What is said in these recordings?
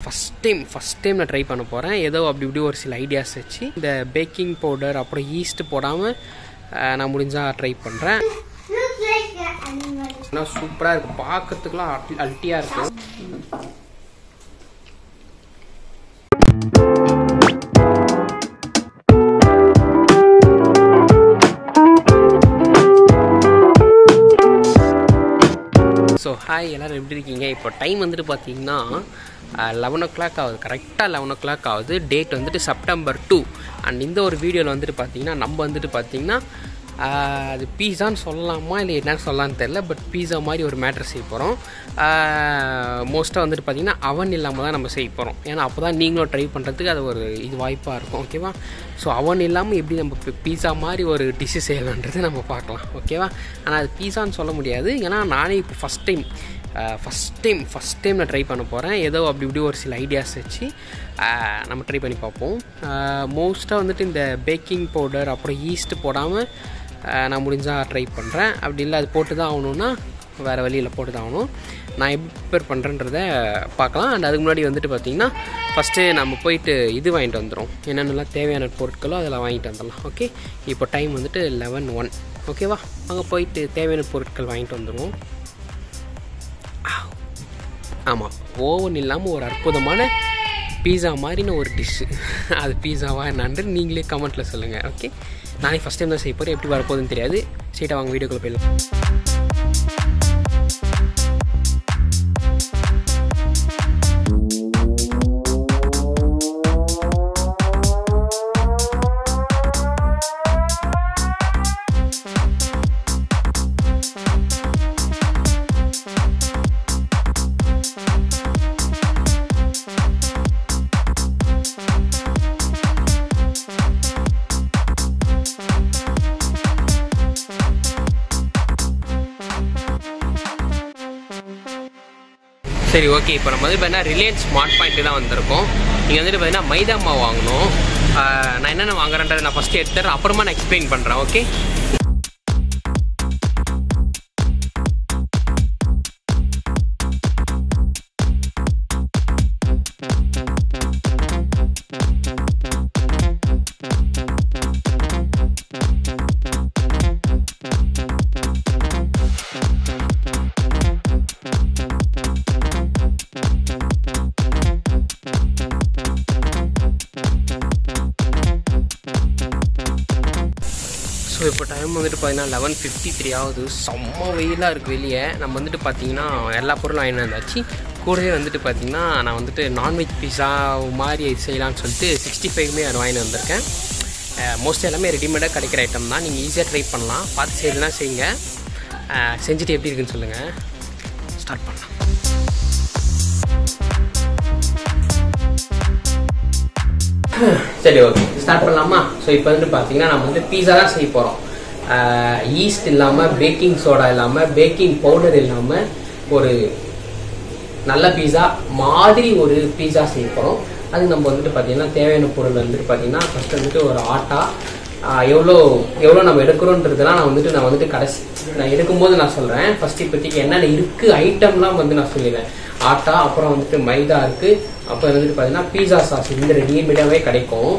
First time first time நான் try பண்ண போகிறேன் ஏதோ அப்படி இப்படி ஒரு சில ஐடியாஸ் வச்சு இந்த பேக்கிங் பவுடர் அப்புறம் ஈஸ்ட் போடாமல் நான் முடிஞ்சால் ட்ரை பண்ணுறேன் ஆனால் சூப்பராக இருக்குது பார்க்கறதுக்குலாம் அல்ட்டியாக இருக்குது ஸோ ஹாய் எல்லோரும் எப்படி இருக்கீங்க? இப்போ டைம் வந்துட்டு பார்த்தீங்கன்னா லெவன் ஓ கிளாக் ஆகுது. கரெக்டாக லெவன் ஓ கிளாக் ஆகுது. டேட் வந்துட்டு செப்டம்பர் டூ அண்ட் இந்த ஒரு வீடியோவில் வந்துட்டு பார்த்தீங்கன்னா நம்ம வந்துட்டு பார்த்தீங்கன்னா அது பீஸான்னு சொல்லலாமா இல்லை என்னன்னு சொல்லலாம்னு தெரில பட் பீஸா மாதிரி ஒரு மேட்ரு செய்ய போகிறோம் மோஸ்ட்டாக வந்துட்டு பார்த்தீங்கன்னா அவன் இல்லாமல் தான் நம்ம செய்ய போகிறோம் ஏன்னா அப்போ தான் நீங்களும் ட்ரை பண்ணுறதுக்கு அது ஒரு இது வாய்ப்பாக இருக்கும் ஓகேவா ஸோ அவன் இல்லாமல் எப்படி நம்ம பீஸா மாதிரி ஒரு டிஷ்ஷு செய்யலான்றது நம்ம பார்க்கலாம் ஓகேவா ஆனால் அது பீஸான்னு சொல்ல முடியாது. ஏன்னா நானே இப்போ first time first time first time நான் ட்ரை பண்ண போகிறேன் ஏதோ அப்படி இப்படி ஒரு சில ஐடியாஸ் வச்சு நம்ம ட்ரை பண்ணி பார்ப்போம். மோஸ்ட்டாக வந்துட்டு இந்த பேக்கிங் பவுடர் அப்புறம் ஈஸ்ட் போடாமல் நான் முடிஞ்சால் ட்ரை பண்ணுறேன் அப்படி இல்லை அது போட்டு தான் ஆகணுன்னா வேறு வழியில் போட்டு தான் ஆகணும். நான் எப்படி ப்ரிப்பேர் பண்ணுறேன்றத பார்க்கலாம். அண்ட் அதுக்கு முன்னாடி வந்துட்டு பார்த்திங்கன்னா ஃபஸ்ட்டு நம்ம போயிட்டு இது வாங்கிட்டு வந்துடும் என்னென்னலாம் தேவையான பொருட்களோ அதெல்லாம் வாங்கிட்டு வந்துடலாம். ஓகே இப்போ டைம் வந்துட்டு லெவன் ஒன் ஓகேவா அங்கே போயிட்டு தேவையான பொருட்கள் வாங்கிட்டு வந்துடுவோம். ஆமாம் ஓவன் இல்லாமல் ஒரு அற்புதமான பீஸா மாதிரின ஒரு டிஷ்ஷு அது பீஸாவா என்னான்னு நீங்களே கமெண்ட்டில் சொல்லுங்கள் ஓகே நானே ஃபஸ்ட் டைம் தான் செய்ய போகிறேன் எப்படி வரப்போகுதுன்னு தெரியாது. சீட்டாக வாங்க வீடியோக்குள்ளே போயிடலாம். சரி ஓகே இப்போ நம்ம வந்து பார்த்தீங்கன்னா ரிலையன்ஸ் ஸ்மார்ட் பாயிண்ட் தான் வந்திருக்கோம். இங்கே வந்துட்டு பார்த்தீங்கன்னா மைதா மாவு வாங்கணும் நான் என்னென்ன வாங்குறேன்றதை நான் ஃபஸ்ட்டு எடுத்துறேன் அப்புறமா நான் எக்ஸ்பிளைன் பண்ணுறேன் ஓகே வந்துட்டு பார்த்தீங்கன்னா லெவன் ஃபிஃப்டி த்ரீ ஆகுது. செம்ம வெயிலாக இருக்குது வெளியே. நம்ம வந்துட்டு பார்த்தீங்கன்னா எல்லா பொருளும் வாங்கிட்டு வந்தாச்சு. கூடவே வந்துட்டு பார்த்தீங்கன்னா நான் வந்துட்டு நான்வெஜ் பீஸா மாதிரி செய்யலாம்னு சொல்லிட்டு சிக்ஸ்டி ஃபைவ்மே அது வாங்கிட்டு வந்திருக்கேன். மோஸ்ட் எல்லாமே ரெடிமேடாக கிடைக்கிற ஐட்டம் தான். நீங்கள் ஈஸியாக ட்ரை பண்ணலாம். பார்த்து செய்யலாம் செய்யுங்க. செஞ்சுட்டு எப்படி இருக்குன்னு சொல்லுங்கள் ஸ்டார்ட் பண்ணலாம். சரி ஓகே ஸ்டார்ட் பண்ணலாமா? ஸோ இப்போ வந்து பார்த்தீங்கன்னா நம்ம வந்து பீஸா தான் செய்ய போகிறோம் ஈஸ்ட் இல்லாமல் பேக்கிங் சோடா இல்லாமல் பேக்கிங் பவுடர் இல்லாமல் ஒரு நல்ல பீஸா மாதிரி ஒரு பீஸா செய்ய போகிறோம் அது நம்ம வந்துட்டு பார்த்தீங்கன்னா தேவையான பொருள் வந்துட்டு பார்த்தீங்கன்னா ஃபஸ்ட் வந்துட்டு ஒரு ஆட்டா எவ்வளோ எவ்வளோ நம்ம எடுக்கிறோன்றதெல்லாம் நான் வந்துட்டு நான் வந்துட்டு கடைசி நான் எடுக்கும்போது நான் சொல்கிறேன் ஃபர்ஸ்ட் இப்போதைக்கு என்னென்ன இருக்குது ஐட்டம்லாம் வந்து நான் சொல்லிடுறேன் ஆட்டா அப்புறம் வந்துட்டு மைதா இருக்குது அப்புறம் வந்துட்டு பார்த்தீங்கன்னா பீஸா சாஸ் இந்த ரெடிமேடாகவே கிடைக்கும்.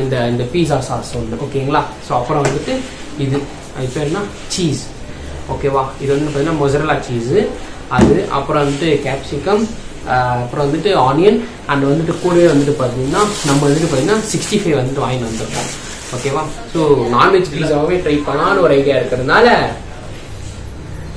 இந்த இந்த பீஸா சாஸ் ஒன்று ஓகேங்களா ஸோ அப்புறம் வந்துட்டு இது அது பேர் என்ன? சீஸ் ஓகேவா இது வந்து பார்த்தீங்கன்னா மொசரலா சீஸு அது அப்புறம் வந்துட்டு கேப்சிகம் அப்புறம் வந்துட்டு ஆனியன் அண்ட் வந்துட்டு கூடவே வந்துட்டு பார்த்தீங்கன்னா நம்ம வந்துட்டு பார்த்தீங்கன்னா சிக்ஸ்டி ஃபைவ் வந்துட்டு வாங்கிட்டு வந்திருக்கோம். ஓகேவா ஸோ நான்வெஜ் பீஸாவே ட்ரை பண்ணலான்னு ஒரு ஐடியா இருக்கிறதுனால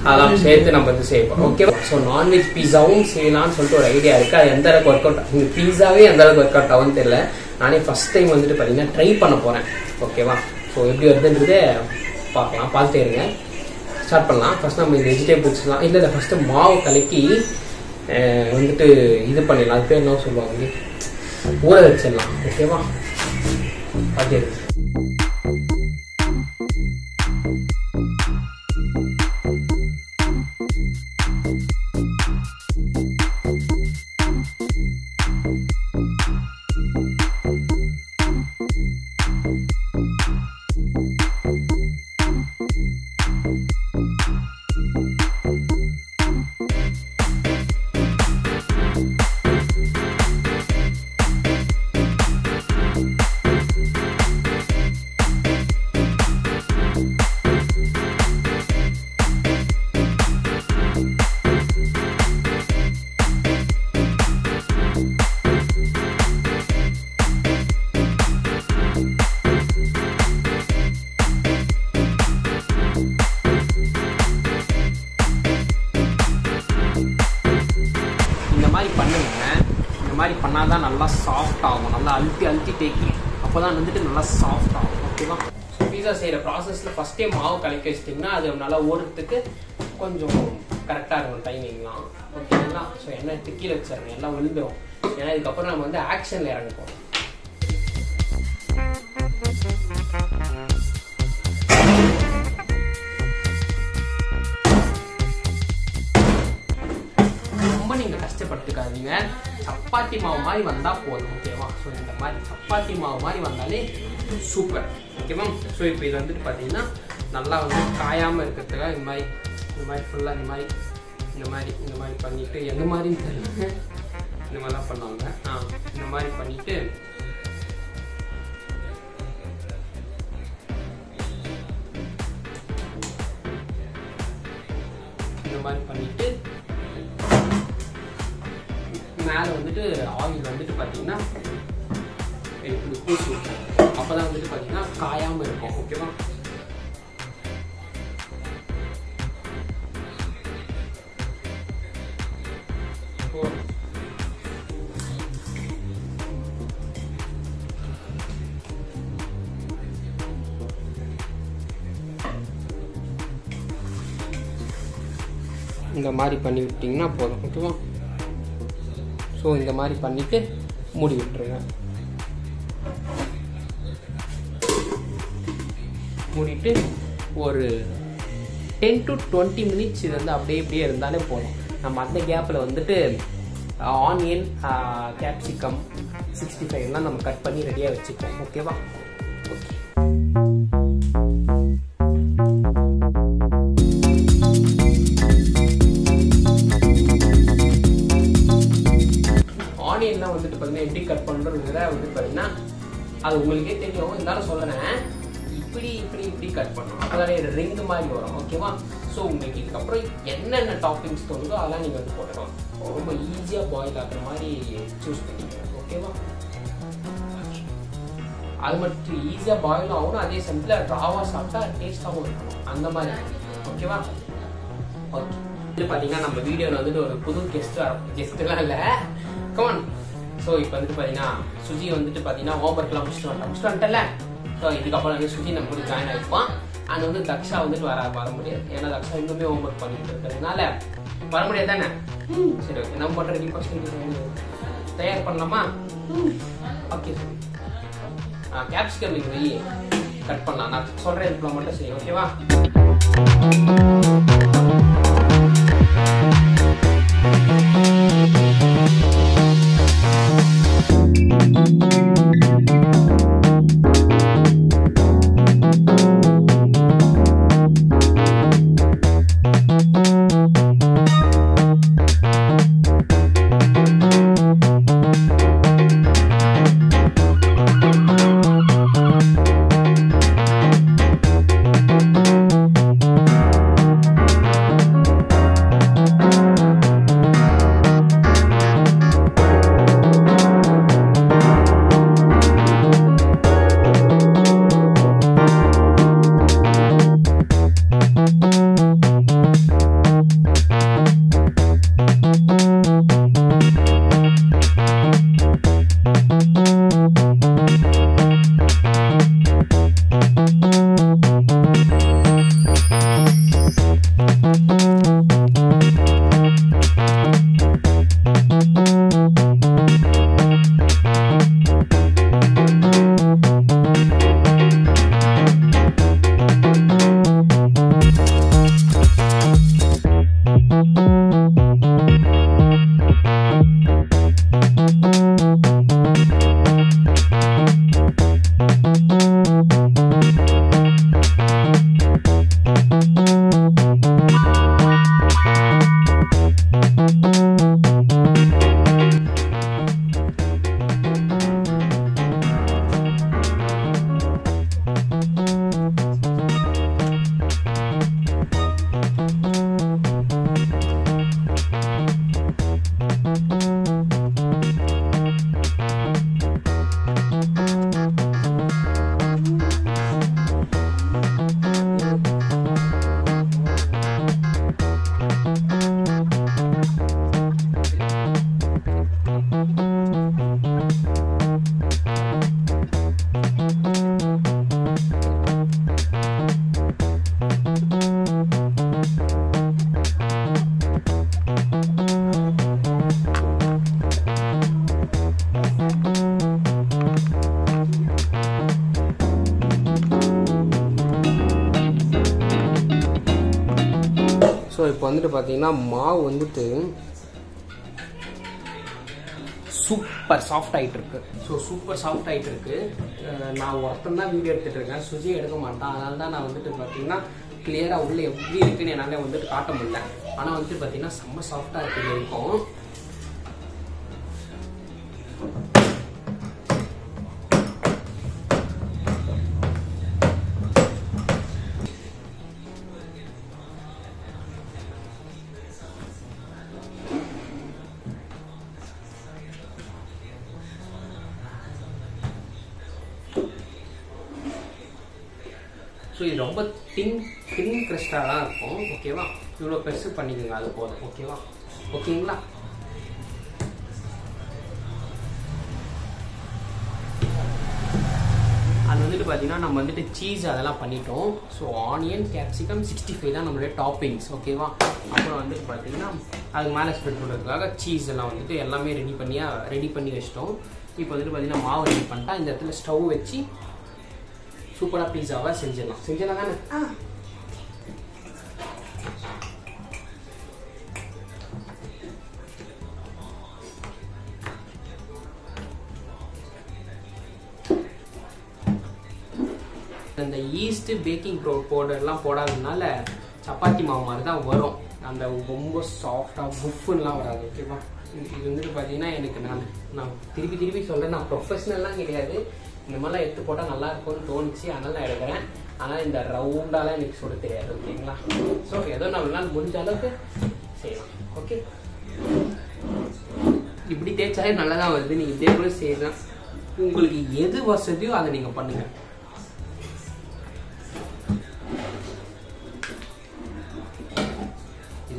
அதெல்லாம் சேர்த்து நம்ம வந்து செய்வோம் ஓகேவா ஸோ நான்வெஜ் பீஸாவும் செய்யலாம்னு சொல்லிட்டு ஒரு ஐடியா இருக்கு. அது எந்த அளவுக்கு ஒர்க் அவுட் பீஸாவே எந்த அளவுக்கு ஒர்க் அவுட் ஆகும்னு தெரியல. நானே ஃபர்ஸ்ட் டைம் வந்துட்டு பார்த்தீங்கன்னா ட்ரை பண்ண போறேன். ஓகேவா ஸோ எப்படி வருதுன்றதே பார்க்கலாம். பார்த்துட்டே இருங்க. ஸ்டார்ட் பண்ணலாம். ஃபஸ்ட் நம்ம இந்த வெஜிடபிள்ஸ்லாம் இல்லை இல்லை ஃபஸ்ட்டு மாவு கலக்கி வந்துட்டு இது பண்ணிடலாம். அது பேர் என்ன சொல்லுவாங்க? ஊற வச்சிடலாம். ஓகேவா பார்த்து அழுத்தி தேக்கி அப்போ தான் வந்துட்டு நல்லா சாஃப்ட் ஆகும் ஓகேவா ஸோ பீஸா செய்கிற ப்ராசஸில் ஃபஸ்ட்டே மாவு கலக்கி வச்சிட்டிங்கன்னா அது நல்லா ஓடுறதுக்கு கொஞ்சம் கரெக்டாக இருக்கும் டைமிங்லாம் ஓகேங்களா ஸோ எண்ணெய் எடுத்து கீழே வச்சிடணும் எல்லாம் விழுந்துடும் ஏன்னா இதுக்கப்புறம் நம்ம வந்து ஆக்ஷனில் இறங்குவோம் சப்பாத்தி மாவு மாதிரி வந்தால் போதும் ஓகேவா ஸோ இந்த மாதிரி சப்பாத்தி மாவு மாதிரி வந்தாலே சூப்பர் ஓகேவா ஸோ இப்போ இது வந்துட்டு பார்த்தீங்கன்னா நல்லா வந்து காயாமல் இருக்கிறதுக்காக இந்த மாதிரி இந்த மாதிரி ஃபுல்லாக இந்த மாதிரி இந்த மாதிரி இந்த மாதிரி பண்ணிவிட்டு எந்த மாதிரி தெரியல இந்த மாதிரிலாம் பண்ணுவாங்க. ஆ இந்த மாதிரி பண்ணிவிட்டு இந்த மாதிரி பண்ணிவிட்டு மேலே வந்துட்டு ஆயில் வந்துட்டு பார்த்தீங்கன்னா பூசி அப்போ தான் வந்துட்டு பார்த்தீங்கன்னா காயாமல் இருக்கும் ஓகேவா இந்த மாதிரி பண்ணி விட்டிங்கன்னா போதும் ஓகேவா ஸோ இந்த மாதிரி பண்ணிவிட்டு மூடி விட்டுருங்க மூடிட்டு ஒரு டென் டு டுவெண்ட்டி மினிட்ஸ் இது வந்து அப்படியே இப்படியே இருந்தாலே போதும். நம்ம அந்த கேப்பில் வந்துட்டு ஆனியன் கேப்சிகம் சிக்ஸ்டி ஃபைவ்லாம் நம்ம கட் பண்ணி ரெடியாக வச்சுப்போம். ஓகேவா அது உங்களுக்கே தெரியும். இருந்தாலும் சொல்லுறேன் இப்படி இப்படி இப்படி கட் பண்ணணும். அப்போதான் ரிங் மாதிரி வரும். ஓகேவா ஸோ உங்களுக்கு இதுக்கப்புறம் என்னென்ன டாப்பிங்ஸ் தோணுதோ அதெல்லாம் நீங்கள் வந்து போட்டுக்கலாம். ரொம்ப ஈஸியாக பாயில் ஆகிற மாதிரி சூஸ் பண்ணிக்கலாம் ஓகேவா அது மட்டும் ஈஸியாக பாயில் ஆகணும். அதே சமயத்தில் ராவாக சாப்பிட்டா டேஸ்ட்டாகவும் இருக்கணும். அந்த மாதிரி. ஓகேவா ஓகே இது பார்த்தீங்கன்னா நம்ம வீடியோவில் வந்துட்டு ஒரு புது கெஸ்ட் கெஸ்ட்லாம் இல்லை. கமான் ஸோ இப்போ வந்துட்டு பார்த்தீங்கன்னா சுஜி வந்துட்டு பார்த்தீங்கன்னா ஹோம் ஒர்க்லாம் முடிச்சுட்டு வந்துட்டேன் முடிச்சுட்டு வந்துட்டல ஸோ இதுக்கப்புறம் வந்து சுஜி நம்ம கூட ஜாயின் ஆகிப்பான் அண்ட் வந்து தக்ஷா வந்துட்டு வர வர முடியாது. ஏன்னா தக்ஷா இன்னுமே ஹோம் ஒர்க் பண்ணிட்டு இருக்கிறதுனால வர முடியாது தானே? சரி ஓகே நம்ம பண்ணுற ஃபஸ்ட் தயார் பண்ணலாமா? ஓகே கேப்சிகம் நீங்கள் வெயி கட் பண்ணலாம். நான் சொல்கிறேன் இதுக்குள்ள மட்டும் சரி ஓகேவா வந்துட்டு பார்த்தீங்கன்னா மாவு வந்துட்டு சூப்பர் சாஃப்ட் ஆகிட்டு இருக்கு ஸோ சூப்பர் சாஃப்ட் ஆகிட்டு இருக்கு நான் ஒருத்தன் தான் வீடியோ எடுத்துகிட்டு இருக்கேன். சுஜி எடுக்க மாட்டான். அதனால தான் நான் வந்துட்டு பார்த்தீங்கன்னா கிளியராக உள்ளே எப்படி இருக்குன்னு என்னால் வந்துட்டு காட்ட முடியல. ஆனால் வந்துட்டு பார்த்தீங்கன்னா செம்ம சாஃப்டாக இருக்கு. இருக்கும் தின் இருக்கும். ஓகேவா இவ்வளோ பெருசு பண்ணிக்கோங்க அது போதும். ஓகேவா ஓகேங்களா அது வந்துட்டு பார்த்தீங்கன்னா நம்ம வந்துட்டு சீஸ் அதெல்லாம் பண்ணிட்டோம். So onion capsicum sixty five தான் நம்மளுடைய டாப்பிங்ஸ் ஓகேவா அப்புறம் வந்துட்டு பார்த்தீங்கன்னா அது மேலே ஸ்ப்ரெட் பண்ணுறதுக்காக சீஸ் எல்லாம் வந்துட்டு எல்லாமே ரெடி பண்ணியா ரெடி பண்ணி வச்சிட்டோம். இப்போ வந்துட்டு பார்த்தீங்கன்னா மாவு ரெடி பண்ணிட்டா இந்த இடத்துல ஸ்டவ் வச்சு சூப்பராக பீஸாவாக செஞ்சிடலாம். செஞ்சிடலாம் தானே? ஈஸ்ட்டு இந்த ஈஸ்ட் பேக்கிங் பவுடர்லாம் போடாததுனால சப்பாத்தி மாவு மாதிரி தான் வரும். அந்த ரொம்ப சாஃப்டாக புஃப்னுலாம் வராது ஓகேவா இது வந்துட்டு பார்த்தீங்கன்னா எனக்கு நான் நான் திருப்பி திருப்பி சொல்கிறேன் நான் ப்ரொஃபஷனல்லாம் கிடையாது. இந்த மாதிரிலாம் எடுத்து போட்டால் நல்லா இருக்கும்னு தோணுச்சு அதனால் நான் எடுக்கிறேன். ஆனால் இந்த ரவுண்டாலாம் எனக்கு சொல்ல தெரியாது ஓகேங்களா ஸோ ஏதோ நம்மளால முடிஞ்ச அளவுக்கு செய்யலாம் ஓகே இப்படி தேய்ச்சாலே நல்லா தான் வருது நீங்கள் இதே கூட செய்யலாம். உங்களுக்கு எது வசதியோ அதை நீங்கள் பண்ணுங்கள்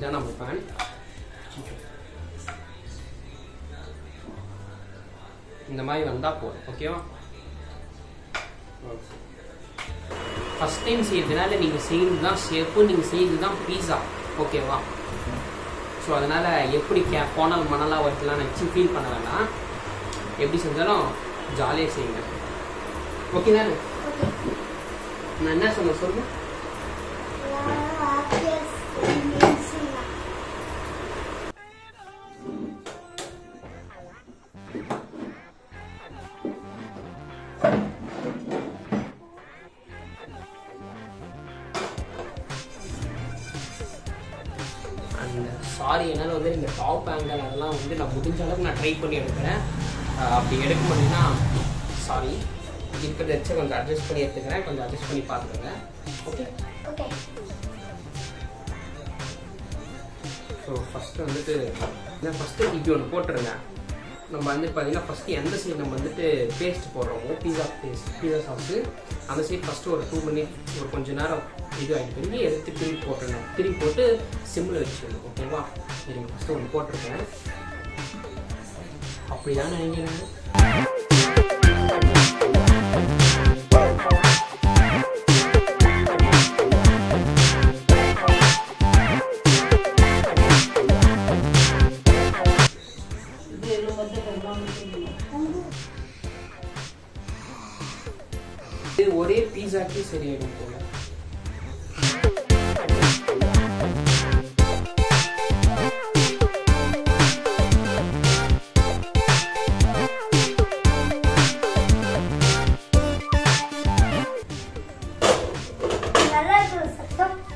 இதுதான் நம்ம பேன் இந்த மாதிரி வந்தா போதும் ஓகேவா ஃபர்ஸ்ட் டைம் செய்யறதுனால நீங்க செய்யறது தான் ஷேப்பு நீங்க செய்யறது தான் பீஸா ஓகேவா ஸோ அதனால எப்படி கே போனால் மணலாக வருதுலாம் நினச்சி ஃபீல் பண்ண வேண்டாம். எப்படி செஞ்சாலும் ஜாலியாக செய்யுங்க. ஓகே தானே? நான் என்ன சொன்ன சொல்லு சாரி என்னால் வந்து இந்த டாப் ஆங்கிள் அதெல்லாம் வந்து நான் முடிஞ்ச அளவுக்கு நான் ட்ரை பண்ணி எடுக்கிறேன். அப்படி எடுக்க முடியும்னா சாரி இருக்கிறத வச்சு கொஞ்சம் அட்ஜஸ்ட் பண்ணி எடுத்துக்கிறேன். கொஞ்சம் அட்ஜஸ்ட் பண்ணி பார்த்துக்கோங்க. ஓகே ஓகே ஸோ ஃபஸ்ட்டு வந்துட்டு நான் ஃபஸ்ட்டு இப்படி ஒன்று போட்டுருங்க நம்ம வந்து பார்த்தீங்கன்னா ஃபஸ்ட்டு எந்த சைடு நம்ம வந்துட்டு பேஸ்ட் போடுறோமோ. பீஸா பேஸ்ட் பீஸா சாப்பிட்டு அந்த சைடு ஃபஸ்ட்டு ஒரு டூ மினிட் ஒரு கொஞ்ச நேரம் இது ஆகிட்டு பிறகு எடுத்து திருப்பி போட்டுருங்க திருப்பி போட்டு சிம்மில் வச்சுக்கணும். ஓகேவா சரிங்க ஃபஸ்ட்டு ஒன்று போட்டிருக்கேன். அப்படி தான் நினைக்கிறேன் சரியாயிடும் போல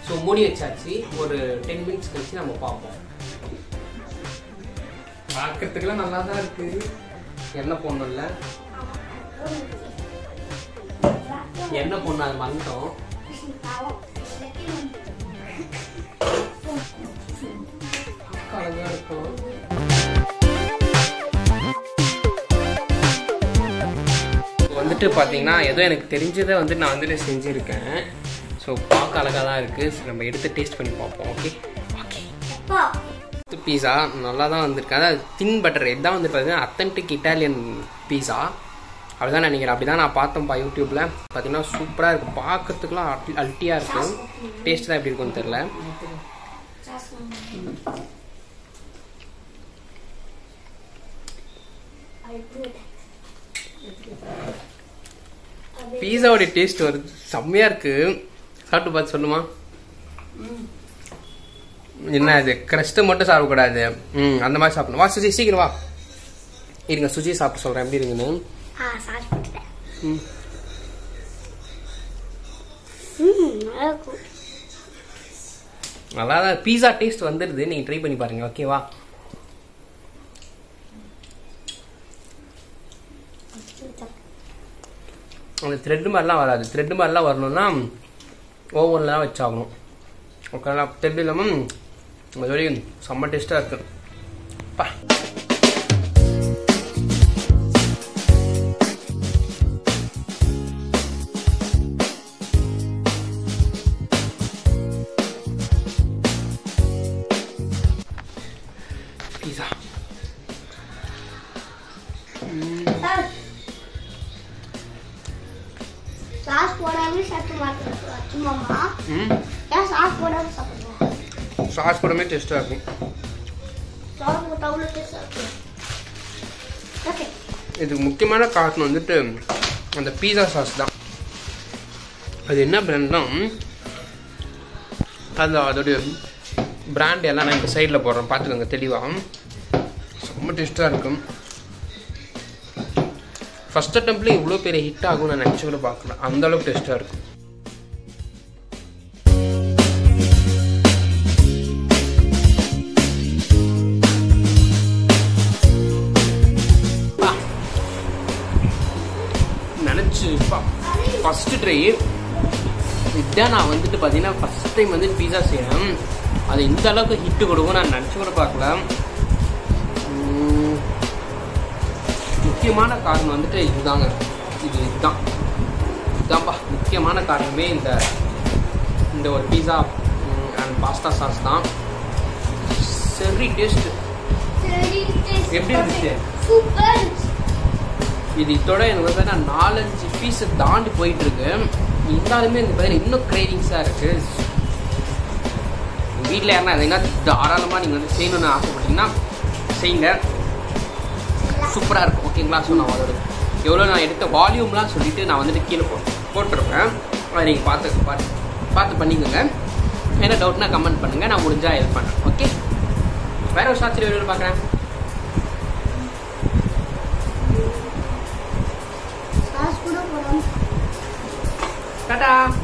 ஸோ மூடி வச்சாச்சு ஒரு டென் மினிட்ஸ் கழிச்சு நம்ம பார்ப்போம் பார்க்கறதுக்குலாம் நல்லா தான் இருக்கு எண்ணெய் போடணும்ல என்ன பொண்ணு அது மறந்துட்டோம் அழகா இருக்கும் வந்துட்டு பார்த்தீங்கன்னா ஏதோ எனக்கு தெரிஞ்சதை வந்து நான் வந்துட்டு செஞ்சுருக்கேன். ஸோ பார்க்க அழகாக தான் இருக்குது நம்ம எடுத்து டேஸ்ட் பண்ணி பார்ப்போம் ஓகே ஓகே பீஸா நல்லா தான் வந்திருக்கு. அதாவது தின் பட்டர் இதான் வந்து பார்த்தீங்கன்னா அத்தன்டிக் இட்டாலியன் பீஸா அப்படிதான் நினைக்கிறேன் அப்படி தான் நான் பார்த்தேன்ப்பா யூடியூப்பில் பார்த்தீங்கன்னா சூப்பராக இருக்கும் பார்க்கறதுக்குலாம் அல்டி அல்ட்டியாக இருக்கும் டேஸ்ட் தான் எப்படி இருக்கும்னு தெரில பீஸாவோட டேஸ்ட் வருது செம்மையாக இருக்குது சாப்பிட்டு பார்த்து சொல்லுமா? என்ன அது கிரஸ்ட்டு மட்டும் சாப்பிடக்கூடாது ம் அந்த மாதிரி சாப்பிடணும். வா சுஜி சீக்கிரம் வா. இருங்க சுஜி சாப்பிட சொல்கிறேன் எப்படி இருக்குன்னு. சாப்பிட்டுட்டேன் நல்லா தான் பீஸா டேஸ்ட் வந்துடுது நீங்கள் ட்ரை பண்ணி பாருங்க ஓகேவா அந்த த்ரெட் மாதிரிலாம் வராது. த்ரெட் மாதிரிலாம் வரணும்னா ஓவனில் தான் வச்சாகணும். ஓகேங்களா த்ரெட் இல்லாமல் அது வரைக்கும் செம்ம டேஸ்ட்டாக இருக்கு. பா. சாஸ் போடுமே டேஸ்ட்டாக இருக்கும். இதுக்கு முக்கியமான காரணம் வந்துட்டு அந்த பீஸா சாஸ் தான். அது என்ன பிராண்ட்னா அது அதோடைய பிராண்ட் எல்லாம் நான் இந்த சைடில் போடுறேன். பார்த்துக்கோங்க தெளிவாக செம்ம டேஸ்ட்டாக இருக்கும். ஃபஸ்ட் அட்டம்ப்ட்ல இவ்வளோ பெரிய ஹிட் ஆகும் நான் நினச்சி கூட பார்க்கல. அந்த அளவுக்கு டேஸ்ட்டாக இருக்கும். நினச்சி ஃபஸ்ட்டு ட்ரை இதுதான் நான் வந்துட்டு பார்த்தீங்கன்னா ஃபஸ்ட் டைம் வந்து பீஸா செய்கிறேன் அது இந்த அளவுக்கு ஹிட்டு கொடுக்கும் நான் நினச்சி கூட பார்க்கல. முக்கியமான காரணம் வந்துட்டு இதுதாங்க. இது இதுதான். இதுதான்ப்பா முக்கியமான காரணமே இந்த இந்த ஒரு பீஸா அண்ட் பாஸ்தா சாஸ் தான். சரி டேஸ்ட் எப்படி இருந்துச்சு? இது இதோட எனக்கு பார்த்தீங்கன்னா நான் நாலஞ்சு பீஸை தாண்டி போயிட்டு இருக்கு இருந்தாலுமே இந்த பதில் இன்னும் கிரேவிங்ஸாக இருக்கு. வீட்டில் யாருன்னா எதுனா தாராளமாக நீங்கள் வந்து செய்யணும்னு ஆசைப்பட்டீங்கன்னா செய்யுங்க. சூப்பராக இருக்கும் ஓகேங்களா ஸோ நான் அதோட எவ்வளோ நான் எடுத்த வால்யூம்லாம் சொல்லிவிட்டு நான் வந்துட்டு கீழே போ போட்டிருப்பேன். அதை நீங்கள் பார்த்து பார்த்து பார்த்து பண்ணிக்கோங்க. என்ன டவுட்னா கமெண்ட் பண்ணுங்கள் நான் முடிஞ்சால் ஹெல்ப் பண்ணேன் ஓகே வேற ஒரு சாத்திரி வீடியோ பார்க்குறேன் சாஸ் கூட போடாம டாடா